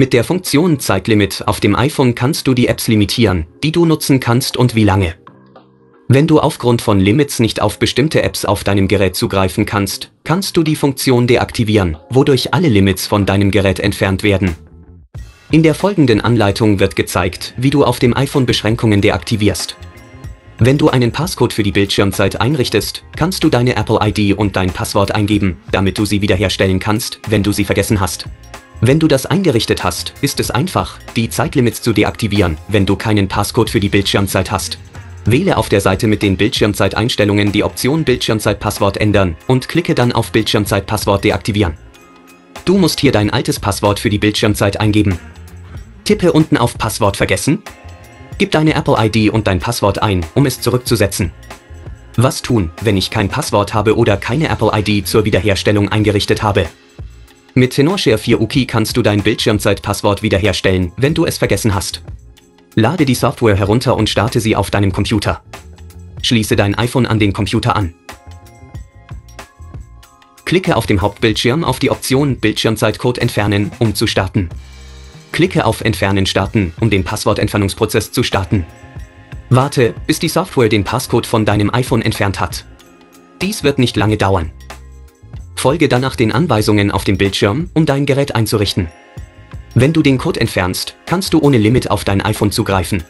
Mit der Funktion Zeitlimit auf dem iPhone kannst du die Apps limitieren, die du nutzen kannst und wie lange. Wenn du aufgrund von Limits nicht auf bestimmte Apps auf deinem Gerät zugreifen kannst, kannst du die Funktion deaktivieren, wodurch alle Limits von deinem Gerät entfernt werden. In der folgenden Anleitung wird gezeigt, wie du auf dem iPhone Beschränkungen deaktivierst. Wenn du einen Passcode für die Bildschirmzeit einrichtest, kannst du deine Apple ID und dein Passwort eingeben, damit du sie wiederherstellen kannst, wenn du sie vergessen hast. Wenn du das eingerichtet hast, ist es einfach, die Zeitlimits zu deaktivieren, wenn du keinen Passcode für die Bildschirmzeit hast. Wähle auf der Seite mit den Bildschirmzeiteinstellungen die Option Bildschirmzeitpasswort ändern und klicke dann auf Bildschirmzeitpasswort deaktivieren. Du musst hier dein altes Passwort für die Bildschirmzeit eingeben. Tippe unten auf Passwort vergessen. Gib deine Apple ID und dein Passwort ein, um es zurückzusetzen. Was tun, wenn ich kein Passwort habe oder keine Apple ID zur Wiederherstellung eingerichtet habe? Mit Tenorshare 4 UKI kannst du dein Bildschirmzeitpasswort wiederherstellen, wenn du es vergessen hast. Lade die Software herunter und starte sie auf deinem Computer. Schließe dein iPhone an den Computer an. Klicke auf dem Hauptbildschirm auf die Option Bildschirmzeitcode entfernen, um zu starten. Klicke auf Entfernen starten, um den Passwortentfernungsprozess zu starten. Warte, bis die Software den Passcode von deinem iPhone entfernt hat. Dies wird nicht lange dauern. Folge danach den Anweisungen auf dem Bildschirm, um dein Gerät einzurichten. Wenn du den Code entfernst, kannst du ohne Limit auf dein iPhone zugreifen.